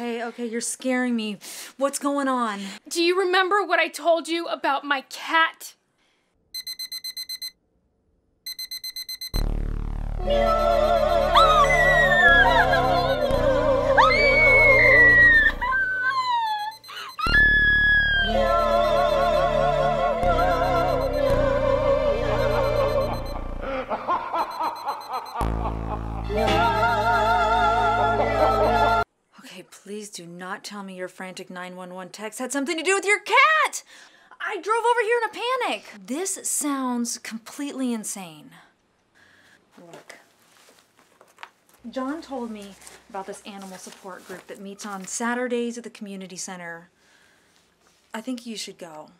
Okay, okay, you're scaring me. What's going on? Do you remember what I told you about my cat? Okay, please do not tell me your frantic 911 text had something to do with your cat! I drove over here in a panic. This sounds completely insane. Look. John told me about this animal support group that meets on Saturdays at the community center. I think you should go.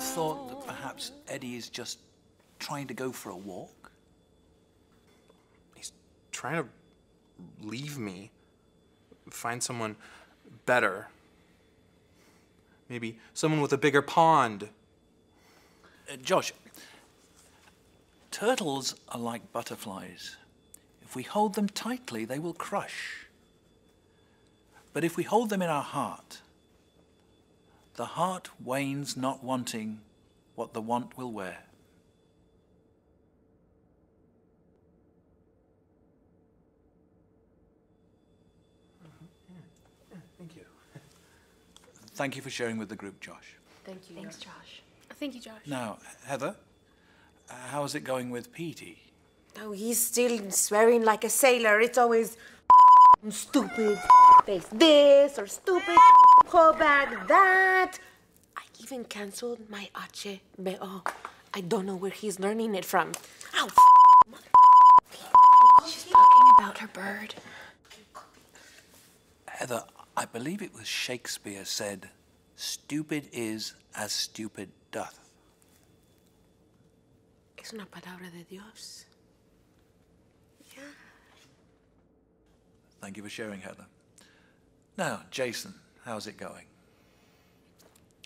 Have ever thought that perhaps Eddie is just trying to go for a walk? He's trying to leave me, find someone better. Maybe someone with a bigger pond. Uh, Josh, turtles are like butterflies. If we hold them tightly, they will crush. But if we hold them in our heart, the heart wanes not wanting what the want will wear. Thank you. Thank you for sharing with the group, Josh. Thank you. Thanks, Josh. Thank you, Josh. Now, Heather, uh, how's it going with Petey? Oh, he's still swearing like a sailor. It's always stupid face this or stupid call back that. I even canceled my HBO. I don't know where he's learning it from. Ow, She's talking about her bird. Heather, I believe it was Shakespeare said, stupid is as stupid doth. es una palabra de Dios. Thank you for sharing, Heather. Now, Jason, how's it going?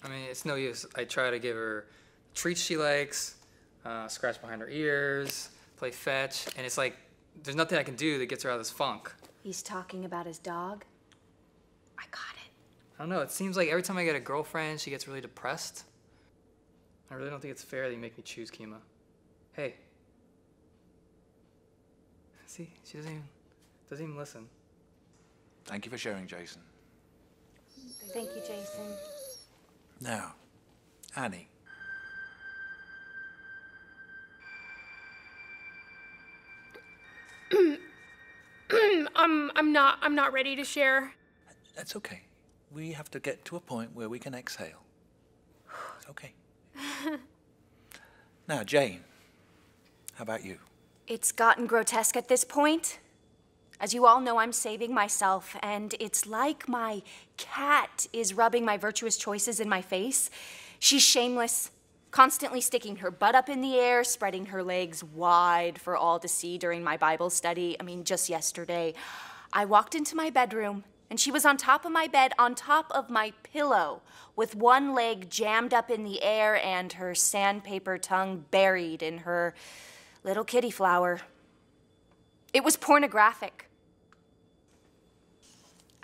I mean, it's no use. I try to give her treats she likes, uh, scratch behind her ears, play fetch, and it's like there's nothing I can do that gets her out of this funk. He's talking about his dog. I got it. I don't know. It seems like every time I get a girlfriend, she gets really depressed. I really don't think it's fair that you make me choose Kima. Hey. See, she doesn't even doesn't even listen. Thank you for sharing, Jason. Thank you, Jason. Now, Annie. I'm I'm not I'm not ready to share. That's okay. We have to get to a point where we can exhale. It's okay. now, Jane, how about you? It's gotten grotesque at this point. As you all know, I'm saving myself, and it's like my cat is rubbing my virtuous choices in my face. She's shameless, constantly sticking her butt up in the air, spreading her legs wide for all to see during my Bible study. I mean, just yesterday, I walked into my bedroom and she was on top of my bed, on top of my pillow, with one leg jammed up in the air and her sandpaper tongue buried in her little kitty flower. It was pornographic.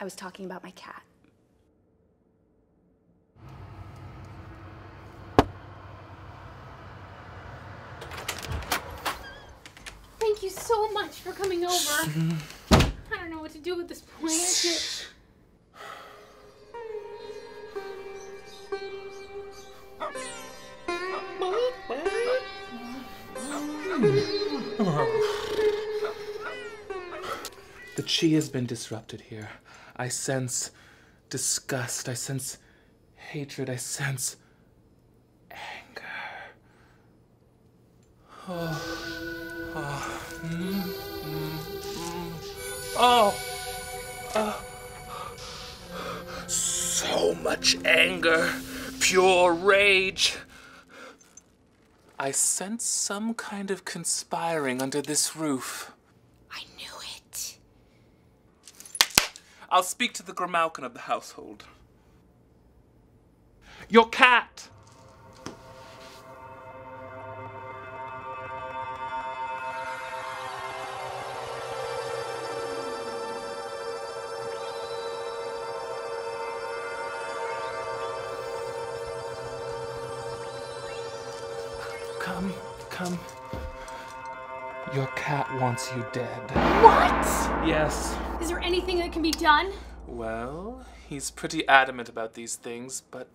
I was talking about my cat. Thank you so much for coming over. I don't know what to do at this point. Chi has been disrupted here. I sense disgust. I sense hatred. I sense anger. Oh. Oh. Mm. Oh. Oh. So much anger. Pure rage. I sense some kind of conspiring under this roof. I knew it. I'll speak to the Grimalkin of the household. Your cat! Come, come. Your cat wants you dead. What? Yes. Is there anything that can be done? Well, he's pretty adamant about these things, but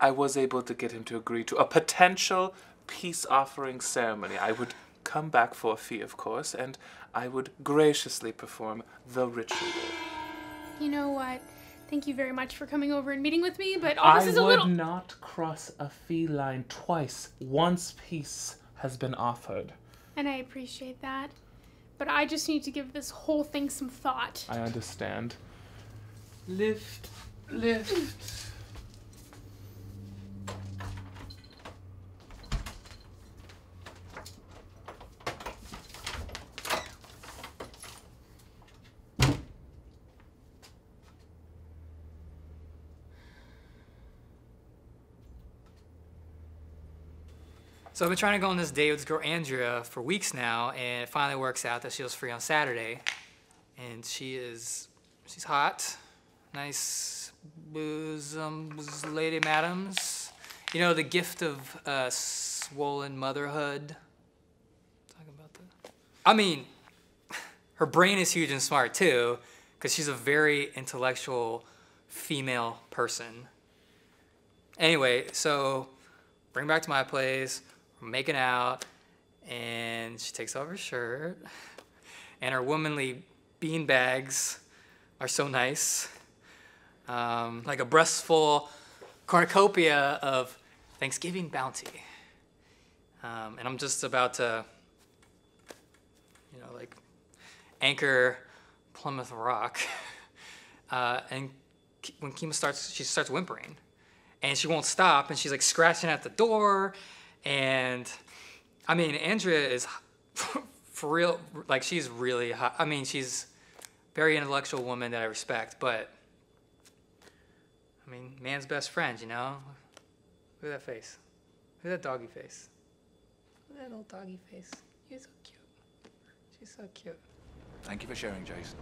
I was able to get him to agree to a potential peace offering ceremony. I would come back for a fee, of course, and I would graciously perform the ritual. You know what? Thank you very much for coming over and meeting with me, but all this I is a little. I would not cross a fee line twice. Once peace has been offered. And I appreciate that. But I just need to give this whole thing some thought. I understand. Lift, lift. So I've been trying to go on this date with this girl Andrea for weeks now, and it finally works out that she was free on Saturday. And she is, she's hot, nice bosom, lady madams. You know the gift of uh, swollen motherhood. Talking about that. I mean, her brain is huge and smart too, because she's a very intellectual female person. Anyway, so bring back to my place. Making out, and she takes off her shirt, and her womanly bean bags are so nice, um, like a breastful cornucopia of Thanksgiving bounty. Um, and I'm just about to, you know, like anchor Plymouth Rock, uh, and when Kima starts, she starts whimpering. And she won't stop and she's like scratching at the door and i mean andrea is for real like she's really hot. I mean she's a very intellectual woman that i respect but i mean man's best friend you know? Look at that face. Look at that doggy face. Look at that little doggy face. She's so cute. She's so cute. Thank you for sharing, Jason.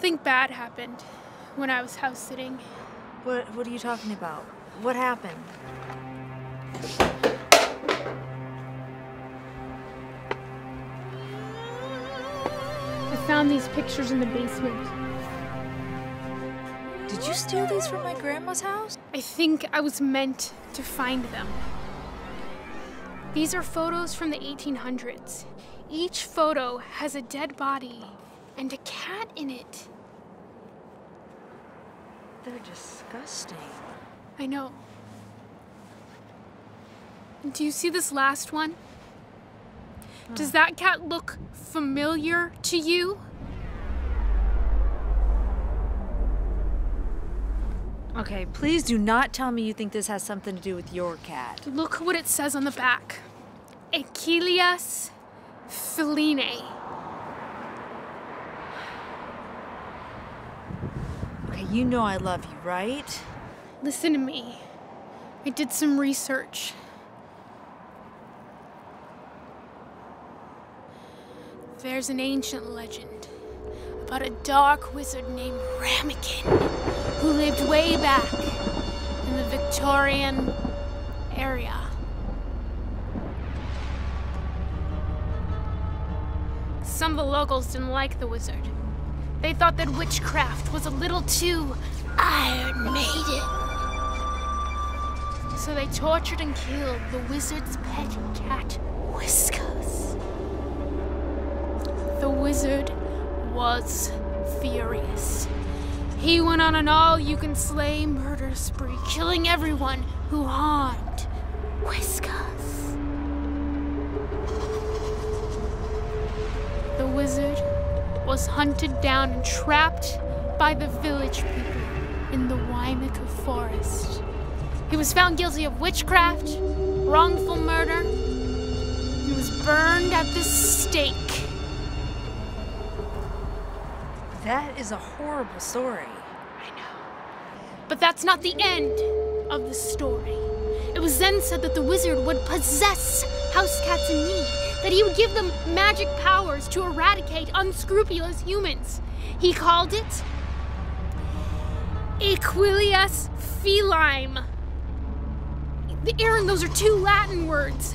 Something bad happened when I was house sitting. What, what are you talking about? What happened? I found these pictures in the basement. Did you steal these from my grandma's house? I think I was meant to find them. These are photos from the 1800s. Each photo has a dead body and a cat in it. They're disgusting. I know. Do you see this last one? Does that cat look familiar to you? Okay, please do not tell me you think this has something to do with your cat. Look what it says on the back. Achilles feline. You know I love you, right? Listen to me. I did some research. There's an ancient legend about a dark wizard named Ramekin who lived way back in the Victorian area. Some of the locals didn't like the wizard. They thought that witchcraft was a little too Iron Maiden. So they tortured and killed the wizard's pet cat, Whiskers. The wizard was furious. He went on an all you can slay murder spree, killing everyone who harmed Whiskers. The wizard was hunted down and trapped by the village people in the Waimika forest. He was found guilty of witchcraft, wrongful murder, He was burned at the stake. That is a horrible story. I know. But that's not the end of the story. It was then said that the wizard would possess house cats in need, that he would give them magic powers to eradicate unscrupulous humans. He called it Equilius feline. Aaron, those are two Latin words.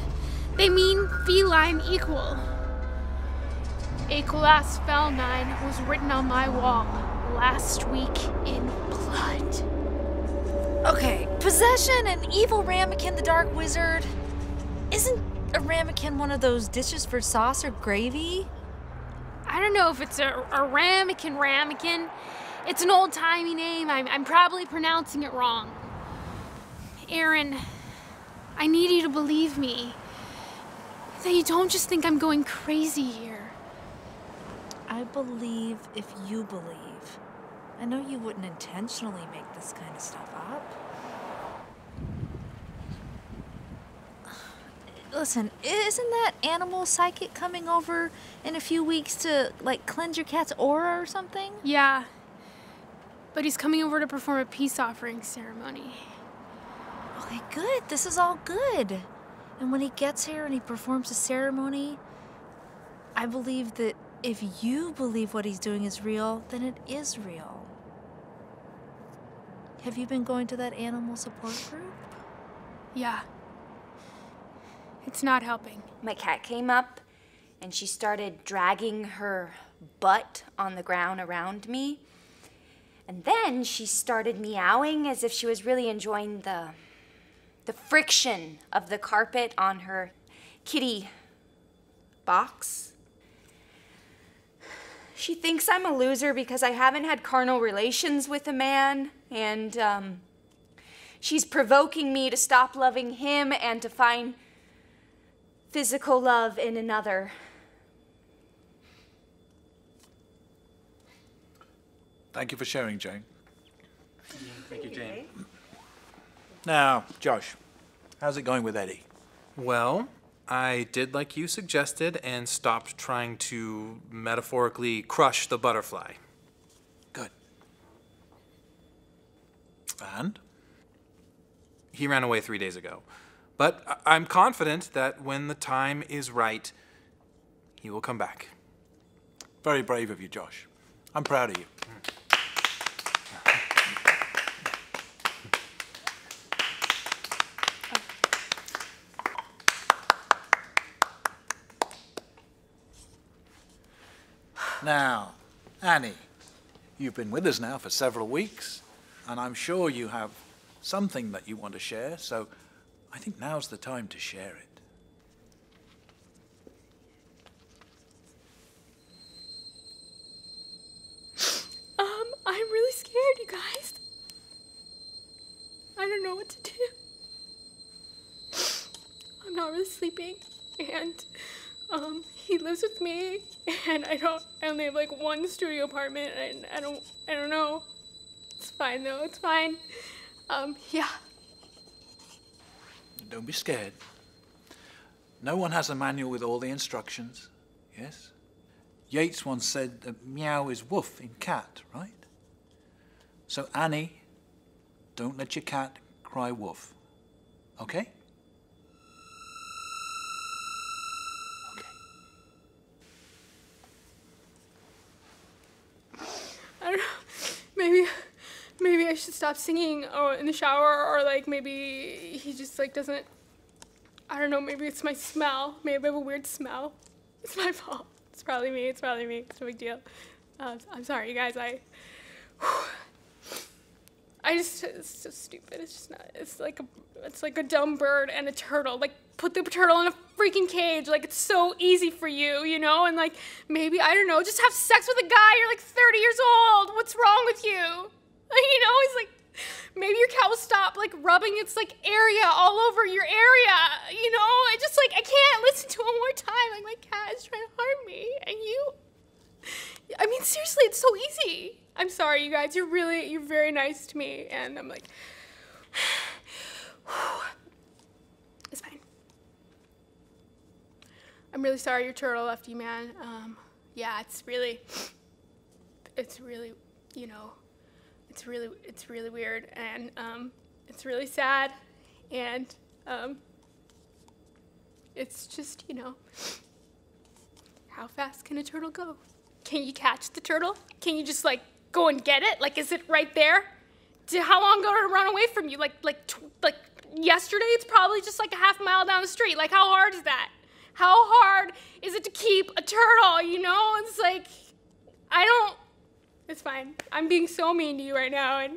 They mean feline equal. Equilas feline was written on my wall last week in blood. Okay, possession and evil ramekin the dark wizard. Isn't a ramekin one of those dishes for sauce or gravy? I don't know if it's a, a ramekin ramekin. It's an old timey name. I'm, I'm probably pronouncing it wrong. Aaron, I need you to believe me. That you don't just think I'm going crazy here. I believe if you believe. I know you wouldn't intentionally make this kind of stuff up. Listen, isn't that animal psychic coming over in a few weeks to like cleanse your cat's aura or something? Yeah. But he's coming over to perform a peace offering ceremony. Okay, good. This is all good. And when he gets here and he performs the ceremony, I believe that if you believe what he's doing is real, then it is real. Have you been going to that animal support group? Yeah. It's not helping. My cat came up and she started dragging her butt on the ground around me. And then she started meowing as if she was really enjoying the the friction of the carpet on her kitty box. She thinks I'm a loser because I haven't had carnal relations with a man, and um, she's provoking me to stop loving him and to find physical love in another. Thank you for sharing, Jane. Thank you, Jane. Now, Josh, how's it going with Eddie? Well, I did like you suggested and stopped trying to metaphorically crush the butterfly. Good. And? He ran away three days ago. But I'm confident that when the time is right, he will come back. Very brave of you, Josh. I'm proud of you. Now, Annie, you've been with us now for several weeks, and I'm sure you have something that you want to share, so I think now's the time to share it. Um, I'm really scared, you guys. I don't know what to do. I'm not really sleeping, and um, he lives with me, and I don't. I only have like one studio apartment, and I don't. I don't know. It's fine though. It's fine. Um, yeah. Don't be scared. No one has a manual with all the instructions, yes? Yeats once said that meow is woof in cat, right? So, Annie, don't let your cat cry woof, okay? Okay. I don't. Maybe, maybe I should stop singing or in the shower, or like maybe he just like doesn't. I don't know. Maybe it's my smell. Maybe I have a weird smell. It's my fault. It's probably me. It's probably me. It's no big deal. Uh, I'm sorry, you guys. I. I just it's so stupid. It's just not. It's like a it's like a dumb bird and a turtle. Like put the turtle in a freaking cage. Like it's so easy for you, you know. And like maybe I don't know. Just have sex with a guy. You're like 30 years old. What's wrong with you? You know. He's like maybe your cat will stop like rubbing its like area all over your area. You know. I just like I can't listen to it one more time. Like my cat is trying to harm me, and you. I mean, seriously, it's so easy. I'm sorry, you guys. You're really, you're very nice to me, and I'm like, it's fine. I'm really sorry your turtle left you, man. Um, yeah, it's really, it's really, you know, it's really, it's really weird, and um, it's really sad, and um, it's just, you know, how fast can a turtle go? Can you catch the turtle? Can you just like go and get it? Like, is it right there? Did, how long ago did it run away from you? Like, like, like yesterday? It's probably just like a half mile down the street. Like, how hard is that? How hard is it to keep a turtle? You know, it's like, I don't. It's fine. I'm being so mean to you right now, and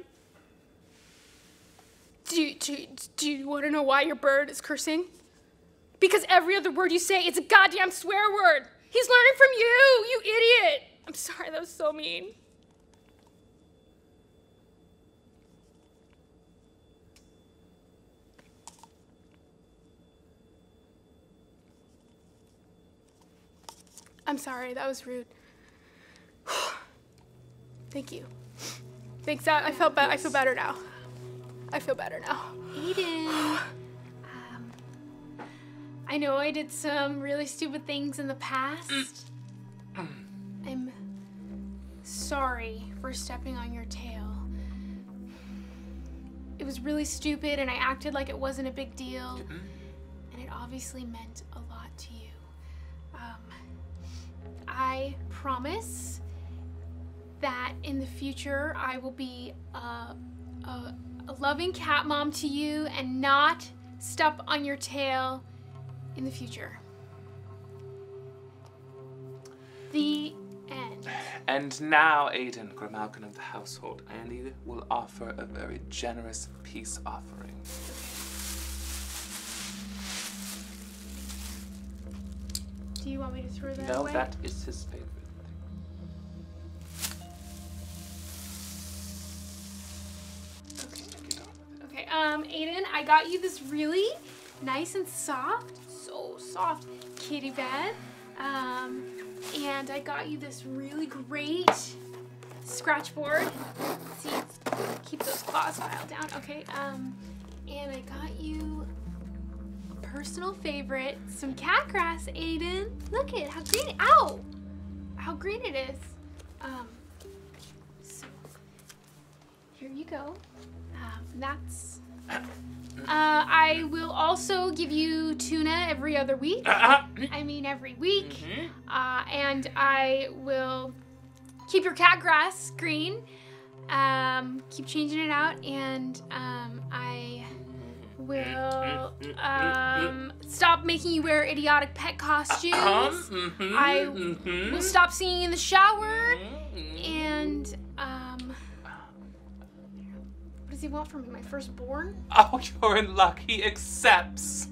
do you, do, do you want to know why your bird is cursing? Because every other word you say is a goddamn swear word. He's learning from you, you idiot. I'm sorry, that was so mean. I'm sorry, that was rude. Thank you. Thanks. I I felt be- I feel better now. I feel better now. Aiden. um, I know I did some really stupid things in the past. I'm sorry for stepping on your tail. It was really stupid, and I acted like it wasn't a big deal. And it obviously meant a lot to you. Um, I promise that in the future I will be a, a, a loving cat mom to you and not step on your tail in the future. The end. And now, Aiden, Grimalkin of the household, Annie will offer a very generous peace offering. Do you want me to throw that No, away? that is his favorite. Um, Aiden, I got you this really nice and soft, so soft kitty bed. Um, and I got you this really great scratch board. See, keep those claws filed down. Okay, um, and I got you a personal favorite, some cat grass, Aiden. Look at how green, ow! How green it is. Um, so, here here you go. Um, that's. Uh, I will also give you tuna every other week. I mean, every week. Uh, and I will keep your cat grass green. Um, keep changing it out, and um, I will um, stop making you wear idiotic pet costumes. I will stop singing in the shower, and um, does he want from me? My firstborn? Oh, you're in luck. He accepts.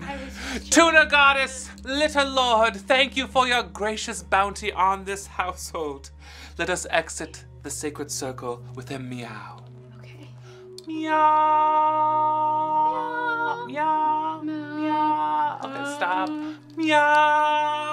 I was just Tuna goddess, little lord, thank you for your gracious bounty on this household. Let us exit the sacred circle with a meow. okay. Meow. Meow. Meow. Okay, stop. Meow.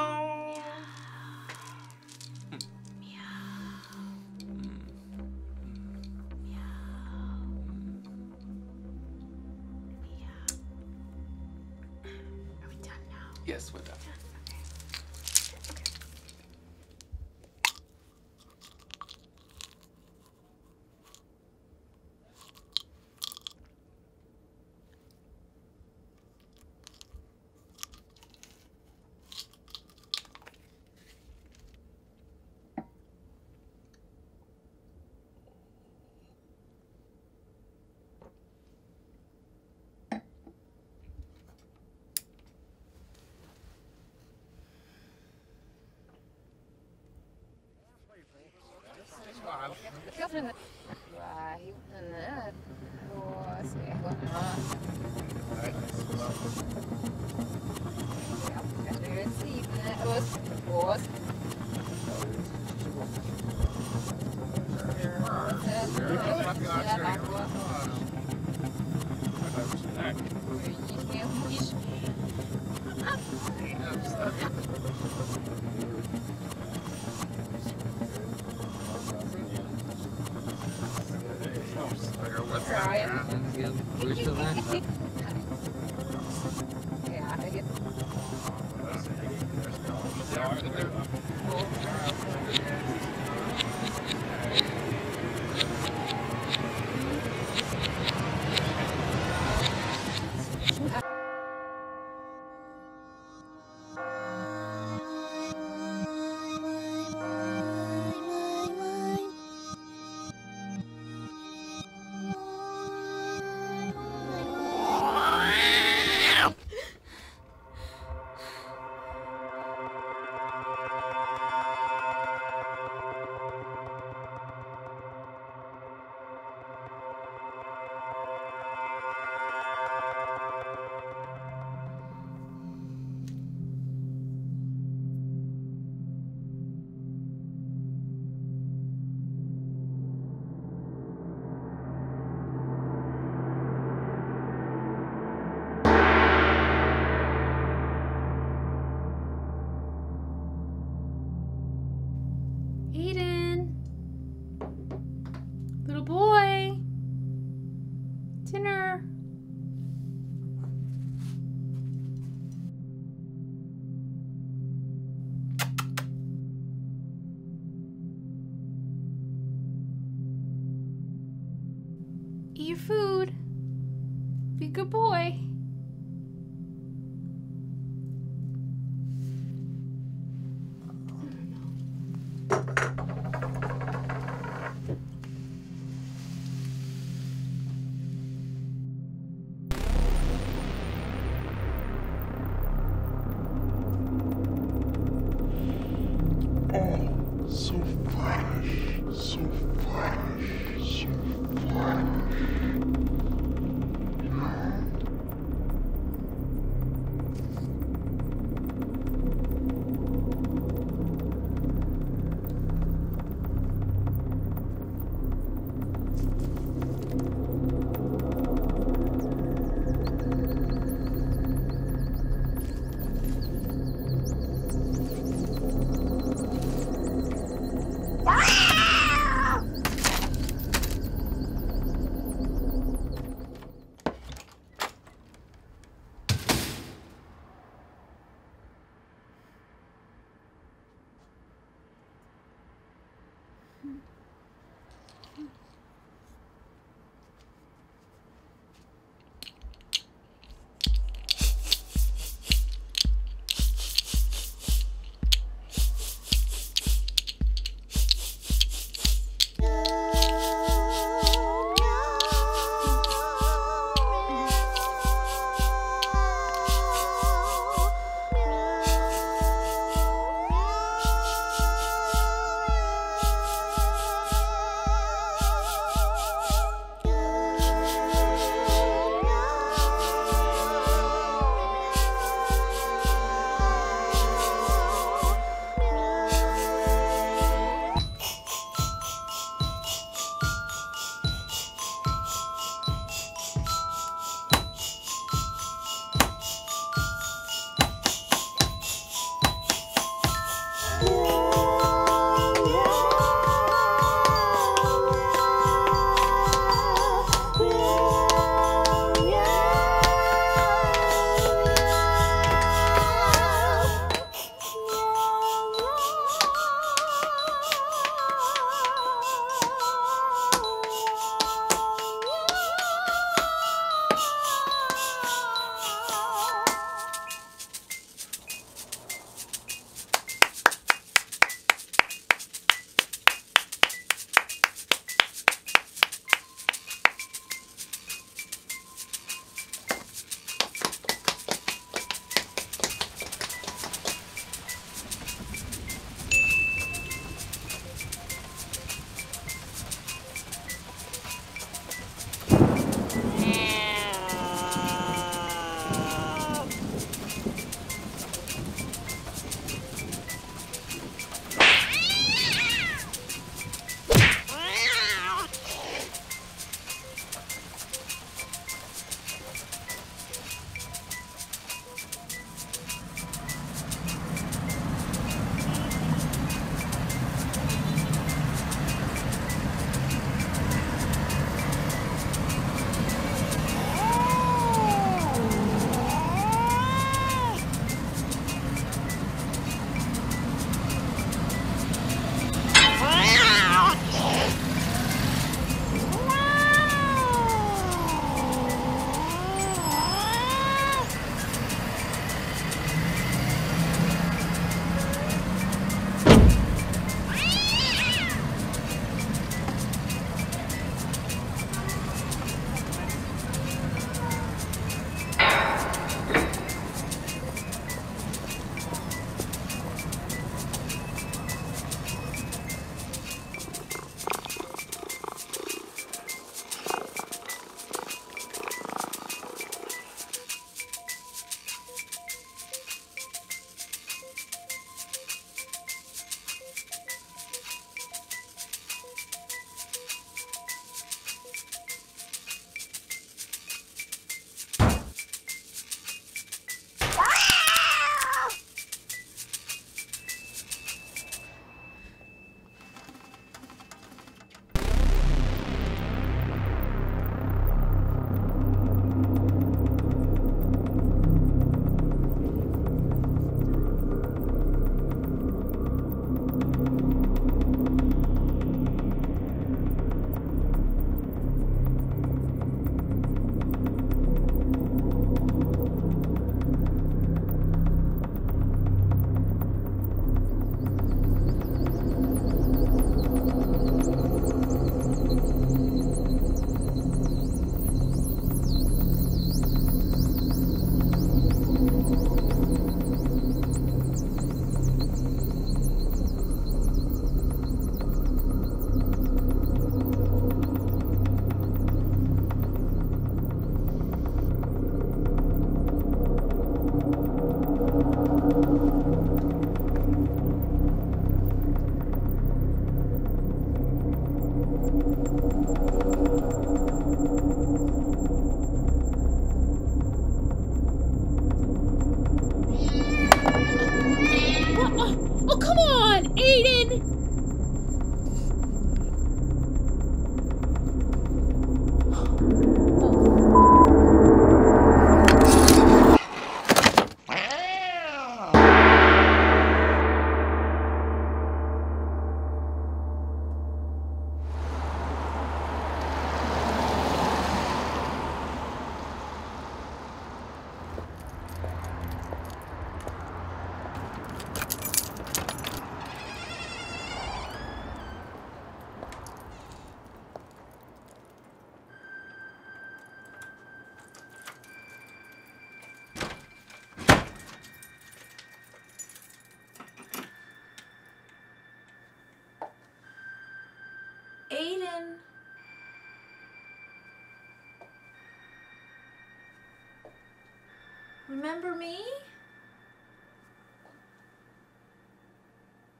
Remember me?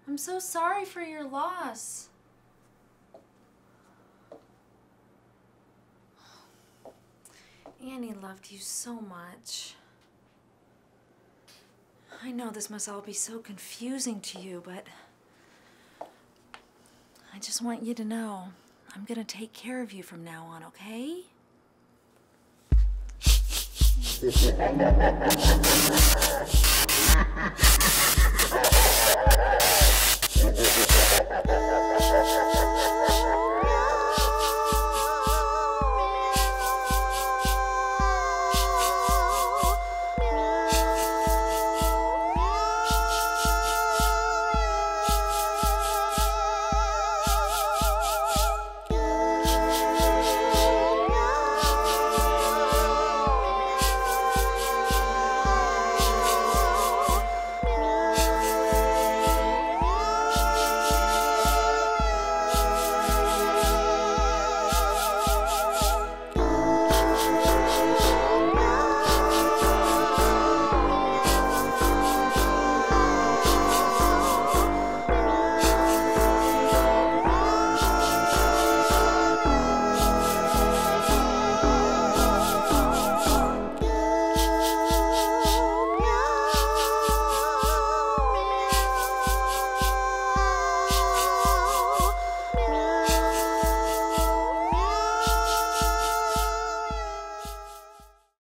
I'm so sorry for your loss. Annie loved you so much. I know this must all be so confusing to you, but I just want you to know I'm gonna take care of you from now on, okay? Ha ha ha ha ha!